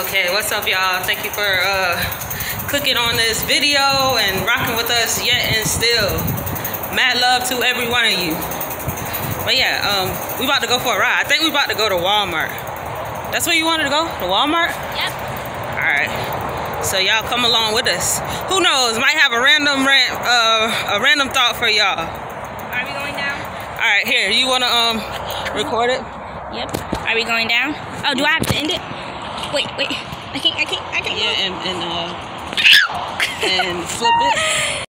Okay, what's up, y'all? Thank you for uh, clicking on this video and rocking with us yet and still. Mad love to every one of you. But yeah, um, we about to go for a ride. I think we about to go to Walmart. That's where you wanted to go? To Walmart? Yep. All right. So y'all come along with us. Who knows? Might have a random rant, uh, a random thought for y'all. Are we going down? All right, here. You wanna um record it? Yep. Are we going down? Oh, do I have to end it? Wait, wait. I can't. I can't. I can't. Yeah, and and uh and flip it.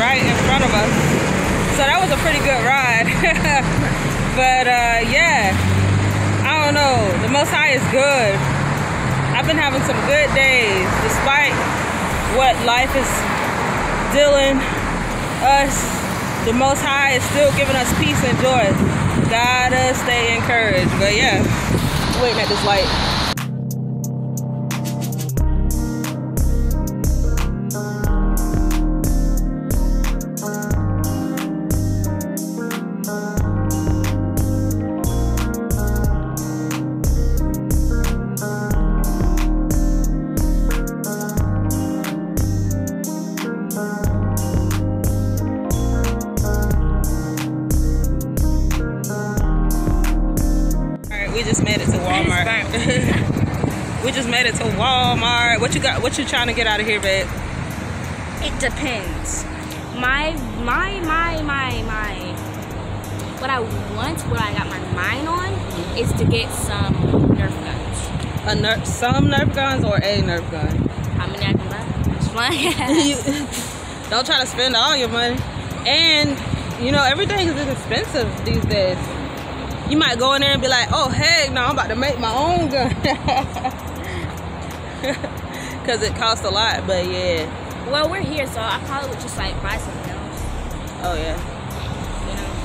right in front of us. So that was a pretty good ride. but uh, yeah, I don't know. The Most High is good. I've been having some good days despite what life is dealing us. The Most High is still giving us peace and joy. Gotta stay encouraged. But yeah, waiting at this light. Just to Walmart. What you got? What you trying to get out of here, babe? It depends. My, my, my, my, my. What I want, what I got my mind on, is to get some Nerf guns. A ner- some Nerf guns or a Nerf gun? How many I can buy? Don't try to spend all your money. And you know everything is expensive these days. You might go in there and be like, "Oh heck, no, I'm about to make my own gun," because it costs a lot. But yeah, well, we're here, so I probably would just like buy something else. oh yeah,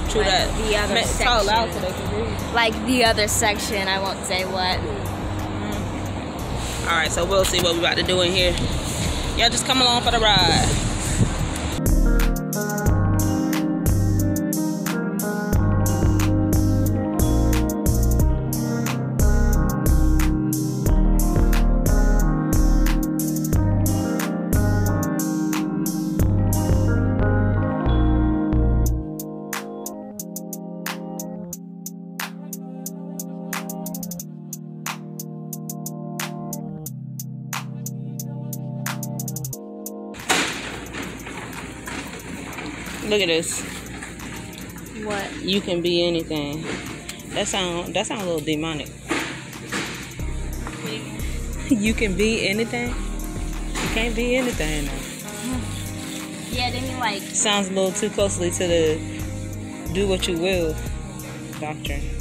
true like that. The other section. Loud so they can hear. Like the other section. I won't say what. Mm. All right, so we'll see what we're about to do in here. Y'all just come along for the ride. Look at this. What? You can be anything. That sound that sound a little demonic. you can be anything. You can't be anything. Though. Yeah, then you like. Sounds a little too closely to the do what you will doctrine.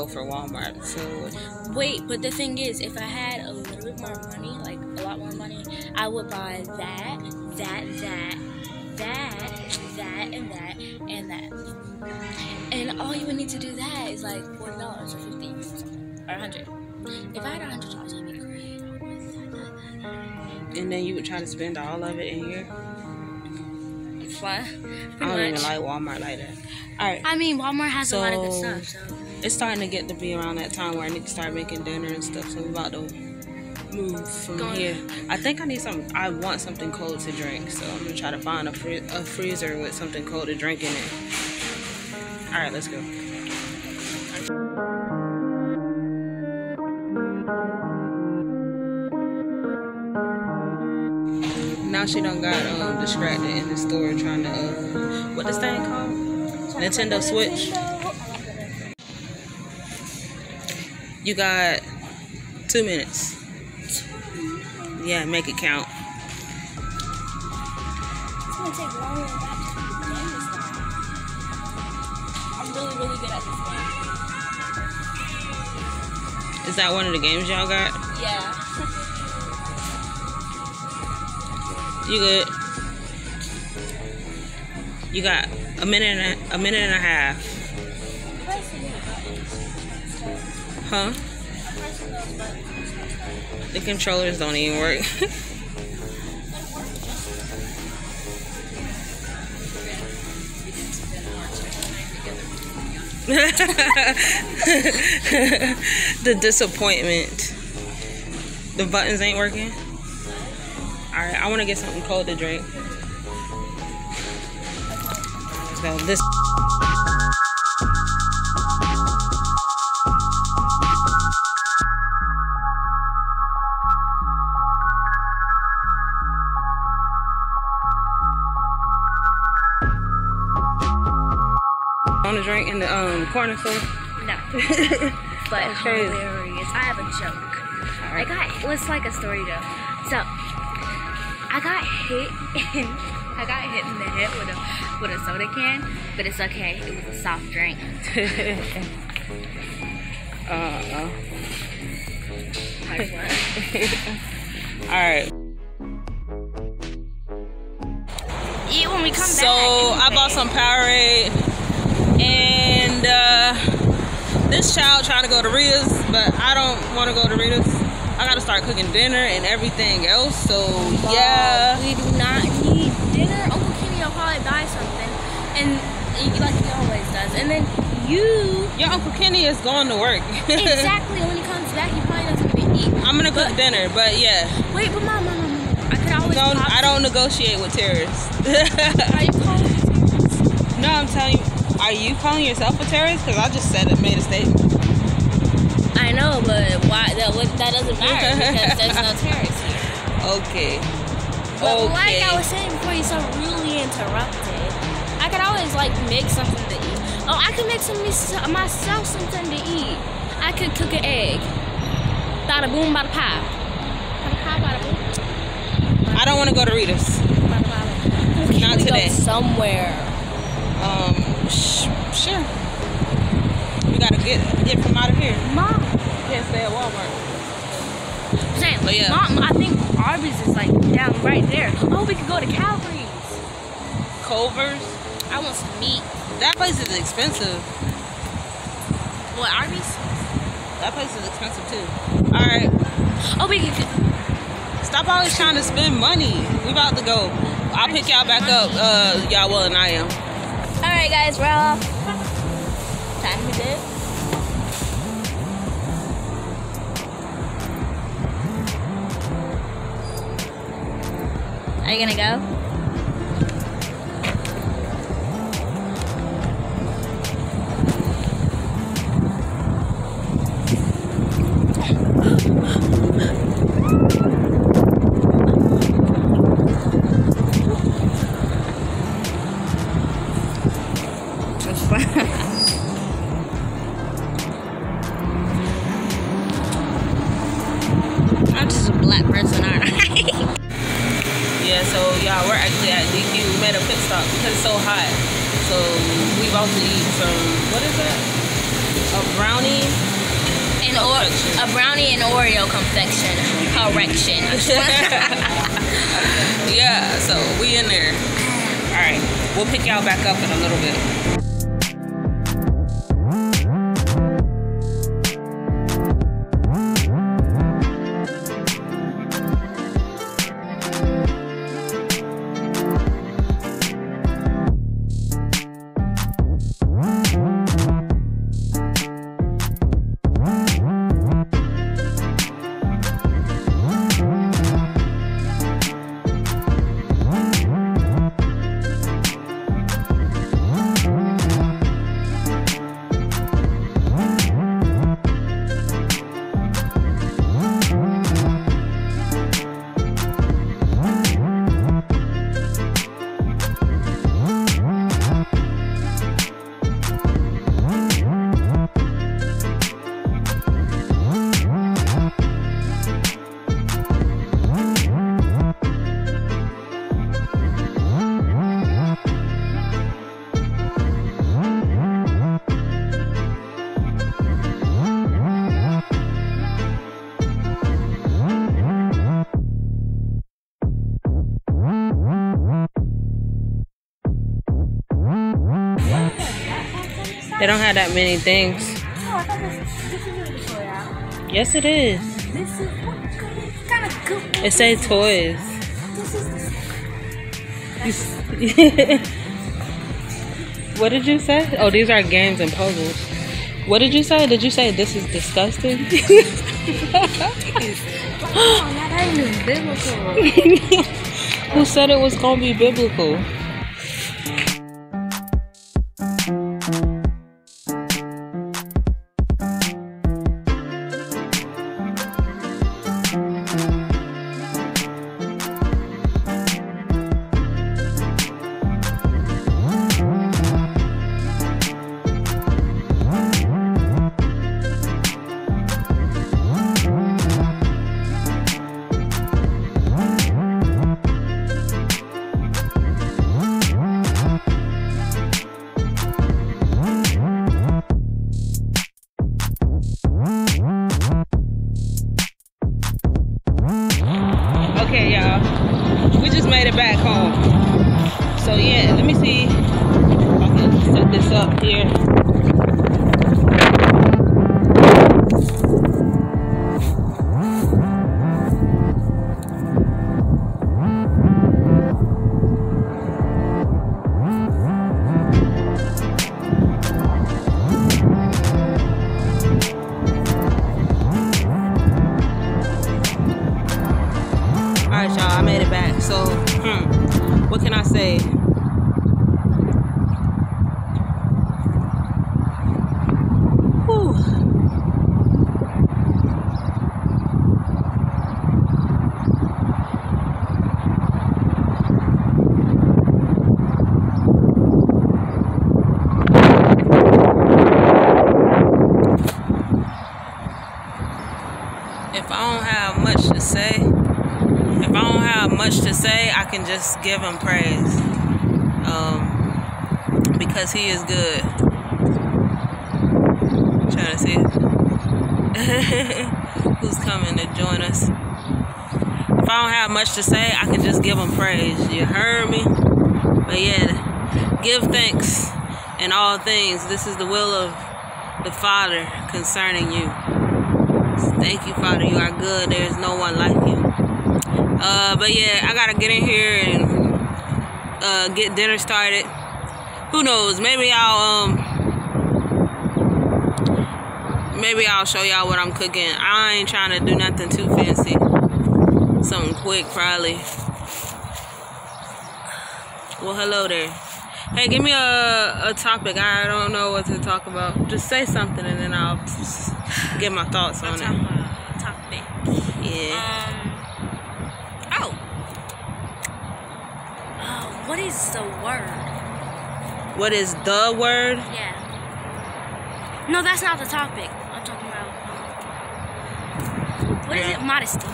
Go for Walmart. So Wait, but the thing is, if I had a little bit more money, like a lot more money, I would buy that, that, that, that, that, and that, and that. And all you would need to do that is like forty dollars or fifty or hundred. If I had a hundred dollars, I'd be great. and then you would try to spend all of it in here. Fun. I don't even like Walmart like that. All right. I mean, Walmart has a lot of good stuff. So It's starting to get to be around that time where I need to start making dinner and stuff. So I'm about to move from here. I think I need some. I want something cold to drink, so I'm gonna try to find a, free, a freezer with something cold to drink in it. All right, let's go. Now she done got um, distracted in the store trying to uh, what this thing called? Nintendo Switch. You got two minutes. Yeah, make it count. It's gonna take longer than that to game this time. I'm really, really good at this game. Is that one of the games y'all got? Yeah. You good? You got a minute and a, a minute and a half. Huh? The controllers don't even work. the disappointment. The buttons ain't working. Alright, I want to get something cold to drink. So this. Drink in the um corner store. No. but hilarious. I have a joke. I got what's like a story though. So I got hit in I got hit in the head with a with a soda can, but it's okay. It was a soft drink. uh, all right. Yeah, when we come back So back. I bought some Powerade, and uh, this child trying to go to Rita's, but I don't want to go to Rita's. I gotta start cooking dinner and everything else. So yeah, We do not need dinner. Uncle Kenny will probably buy something, and like he always does. And then you your Uncle Kenny is going to work. exactly when he comes back, he probably doesn't even eat. I'm gonna cook dinner, but yeah, Wait, but mom, mom, mom. I could always. don't I don't negotiate with terrorists. Are you calling me terrorist? no, I'm telling you. Are you calling yourself a terrorist? Because I just said it, made a statement. I know, but why? That that doesn't matter because there's no terrorists here. Okay. But okay. like I was saying before, you so really interrupted. I could always like make something to eat. Oh, I could make some myself something to eat. I could cook an egg. Bada boom, bada pow. Bada pow, bada boom. I don't want to go to Rita's. Bada bada. Can Not today. Somewhere. Sh- sure. We gotta get get from out of here. Mom. Can't stay at Walmart. I'm saying, But yeah. Mom, I think Arby's is like down right there. Oh, we could go to Calvary's. Culver's. I want some meat. That place is expensive. What, Arby's? that place is expensive too. All right. Oh, we can. Stop always trying to spend money. We about to go. I'll pick y'all back up. Uh, y'all will and I am. All right, guys, we're off. Time to dip. Are you gonna go? Made a pit stop because it's so hot. So we about to eat some. What is that? A brownie. An or- a brownie and Oreo confection. Correction. Yeah, so we in there. All right, we'll pick y'all back up in a little bit. They don't have that many things. Oh, I thought this, this is a Victoria. Yes, it is. This is what kind of good. It says toys. This is what did you say? Oh, these are games and puzzles. What did you say? Did you say this is disgusting? that ain't even biblical. Who said it was gonna be biblical? Right, y'all. I made it back. So, hmm, what can I say? Whew. If I don't have much to say, if I don't have much to say, I can just give him praise. Um, because he is good. trying to see who's coming to join us. If I don't have much to say, I can just give him praise. You heard me? But yeah, give thanks in all things. This is the will of the Father concerning you. Thank you, Father. You are good. There is no one like you. Uh, but yeah, I gotta get in here and uh, get dinner started. Who knows? Maybe I'll um, maybe I'll show y'all what I'm cooking. I ain't trying to do nothing too fancy. Something quick, probably. Well, hello there. Hey, give me a, a topic. I don't know what to talk about. Just say something and then I'll get my thoughts on it. topic. Yeah. Um. Oh. Oh, what is the word? What is the word? Yeah. No, that's not the topic. I'm talking about. What is it? Modesty.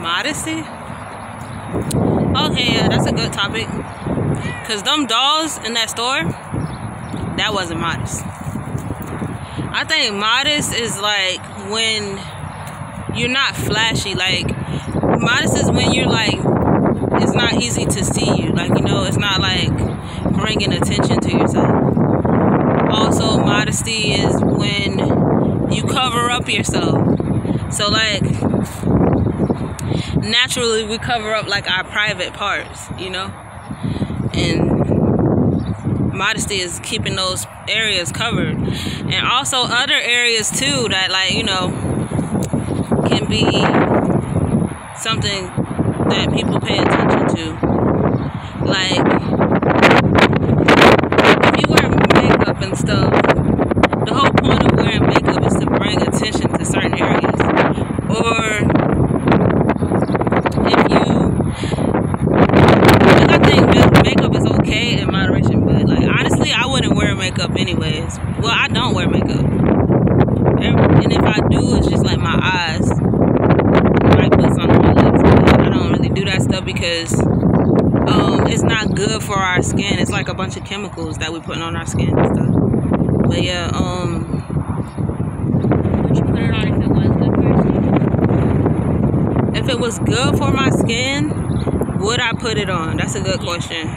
Modesty? Okay, yeah, that's a good topic. Cause them dolls in that store, that wasn't modest. I think modest is like when you're not flashy. Like modest is when you're like easy to see you. Like you know, it's not like bringing attention to yourself. Also, modesty is when you cover up yourself. So like naturally we cover up like our private parts, you know? And modesty is keeping those areas covered. And also other areas too that like, you know, can be something that people pay attention to. Like if you wear makeup and stuff, the whole point of wearing makeup is to bring attention to certain areas. Or if you like I think ma- makeup is okay in moderation, but like honestly I wouldn't wear makeup anyways. Well I don't wear makeup. And and if I do it's just like my eyes. I might put something on my lips, but I don't really do that stuff because um it's not good for our skin. It's like a bunch of chemicals that we putting on our skin and stuff. But yeah, um Would you put it on if it was good for your skin? if it was good for my skin, would I put it on? That's a good question.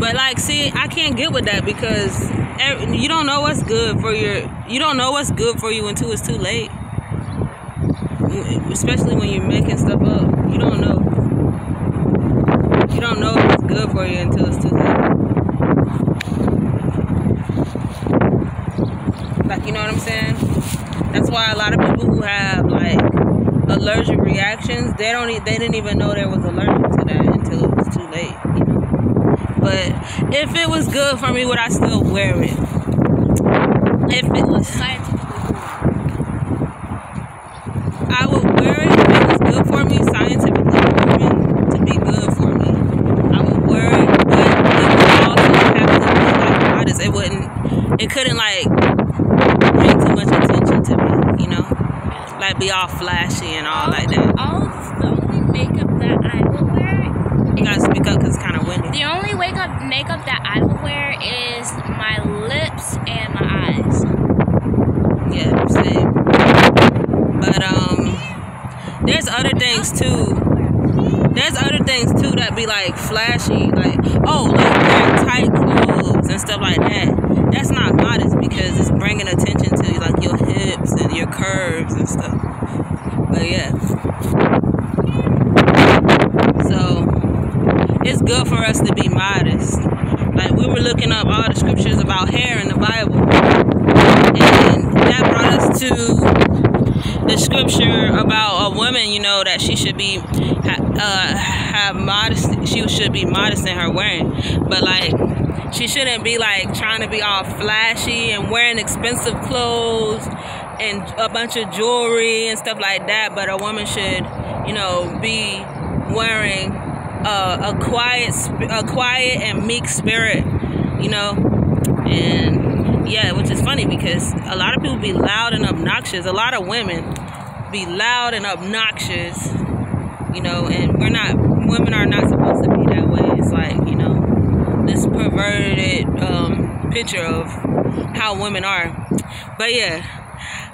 But like, see, I can't get with that because you don't know what's good for your. You don't know what's good for you until it's too late. Especially when you're making stuff up, you don't know. You don't know if it's good for you until it's too late. Like, you know what I'm saying? That's why a lot of people who have like allergic reactions, they don't they didn't even know there was allergic to that until it was too late, you know. But if it was good for me, would I still wear it? If it was Scientifically I would wear it if it was good for me, scientifically proven to be good for me. I would wear it, but it would also have to be like modest. It wouldn't, it couldn't like bring too much attention to me, you know? Be all flashy and all like that. All the only makeup that I will wear, You gotta speak up because it's kind of windy. the only wake up makeup that I will wear is my lips and my eyes. Yeah, same. But um, there's other things too. There's other things too that be like flashy, like oh, like wearing tight clothes and stuff like that. That's not modest because it's bringing attention to like your hips and your curves and stuff. But yeah. So it's good for us to be modest. Like we were looking up all the scriptures about hair in the Bible, and that brought us to the scripture about a woman, you know, that she should be uh, have modest. She should be modest in her wearing, but like she shouldn't be like trying to be all flashy and wearing expensive clothes and a bunch of jewelry and stuff like that. But a woman should, you know, be wearing uh, a quiet, a quiet and meek spirit, you know, and yeah, which is funny because a lot of people be loud and obnoxious. A lot of women be loud and obnoxious, you know, and we're not. Women are not supposed to be that way. It's like you know, this perverted um, picture of how women are. But yeah,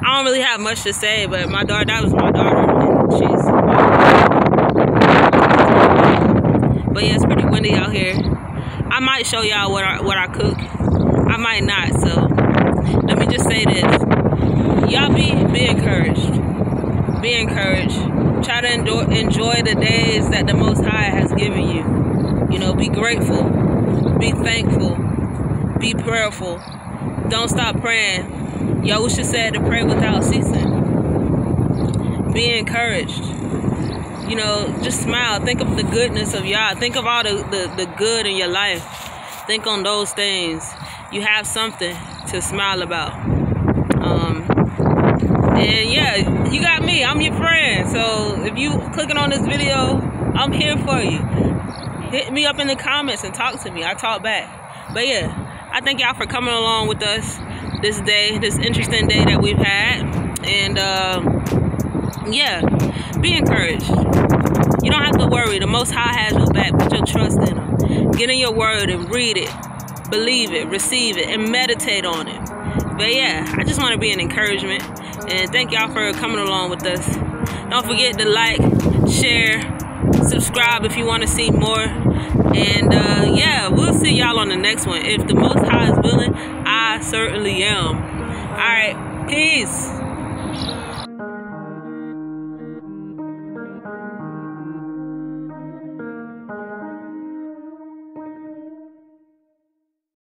I don't really have much to say. But my daughter, that was my daughter, and she's. But yeah, it's pretty windy out here. I might show y'all what I what I cook. I might not. So let me just say this: y'all be be encouraged. Be encouraged. Try to enjoy, enjoy the days that the Most High has given you. You know, be grateful. Be thankful. Be prayerful. Don't stop praying. Yahusha said to pray without ceasing. Be encouraged. You know, just smile. Think of the goodness of y'all. Think of all the, the, the good in your life. Think on those things. You have something to smile about. Um, and yeah, you got me. I'm your friend. So if you clicking on this video, I'm here for you. Hit me up in the comments and talk to me. I talk back. But yeah, I thank y'all for coming along with us this day, this interesting day that we've had. And uh, yeah, be encouraged. You don't have to worry. The Most High has your back. Put your trust in Him. Get in your word and read it. Believe it, receive it, and meditate on it. But yeah, I just want to be an encouragement. And thank y'all for coming along with us. Don't forget to like, share, subscribe if you want to see more. And uh, yeah, we'll see y'all on the next one. If the Most High is willing, I certainly am. All right, peace.